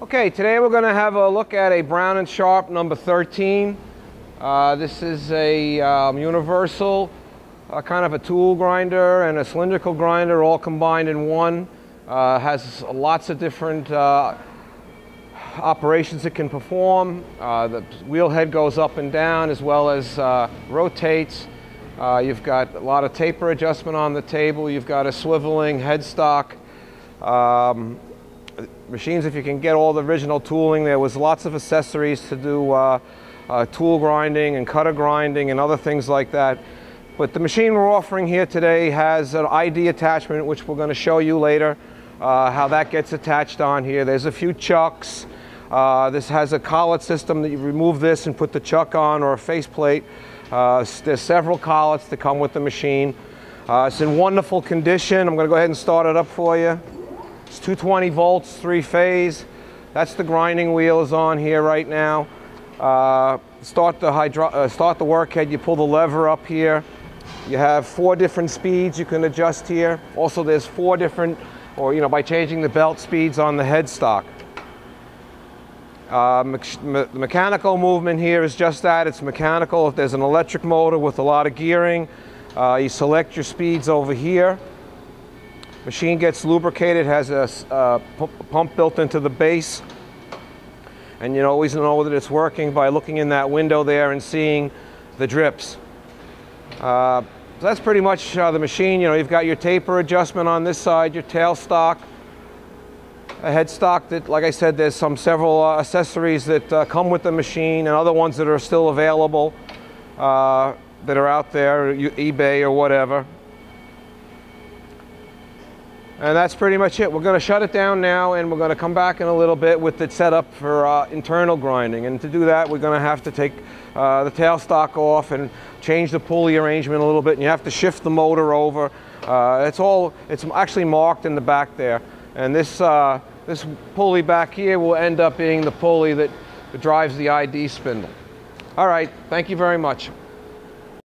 Okay, today we're going to have a look at a Brown & Sharpe number 13. Uh, this is a um, universal uh, kind of a tool grinder and a cylindrical grinder all combined in one. Uh, has lots of different uh, operations it can perform. Uh, the wheel head goes up and down as well as uh, rotates. you've got a lot of taper adjustment on the table. You've got a swiveling headstock. Um, machines, if you can get all the original tooling, there was lots of accessories to do uh, uh, tool grinding and cutter grinding and other things like that. But the machine we're offering here today has an ID attachment, which we're going to show you later, uh, how that gets attached on here. There's a few chucks. Uh, this has a collet system that you remove this and put the chuck on or a faceplate. Uh, there's several collets that come with the machine. Uh, it's in wonderful condition. I'm going to go ahead and start it up for you. It's 220 volts, three phase. That's the grinding wheel is on here right now. Uh, start the hydro uh, start the workhead, you pull the lever up here. You have four different speeds you can adjust here. Also there's four different, or you know, by changing the belt speeds on the headstock. Uh, me the mechanical movement here is just that, it's mechanical. If there's an electric motor with a lot of gearing, uh, you select your speeds over here. Machine gets lubricated, has a uh, pump built into the base. And you always know that it's working by looking in that window there and seeing the drips. Uh, so that's pretty much uh, the machine. You know, you've got your taper adjustment on this side, your tailstock, a headstock that, like I said, there's some several uh, accessories that uh, come with the machine and other ones that are still available uh, that are out there, eBay or whatever. And that's pretty much it. We're going to shut it down now and we're going to come back in a little bit with it set up for uh, internal grinding. And to do that, we're going to have to take uh, the tailstock off and change the pulley arrangement a little bit. And you have to shift the motor over. Uh, it's all, it's actually marked in the back there. And this, uh, this pulley back here will end up being the pulley that drives the ID spindle. All right, thank you very much.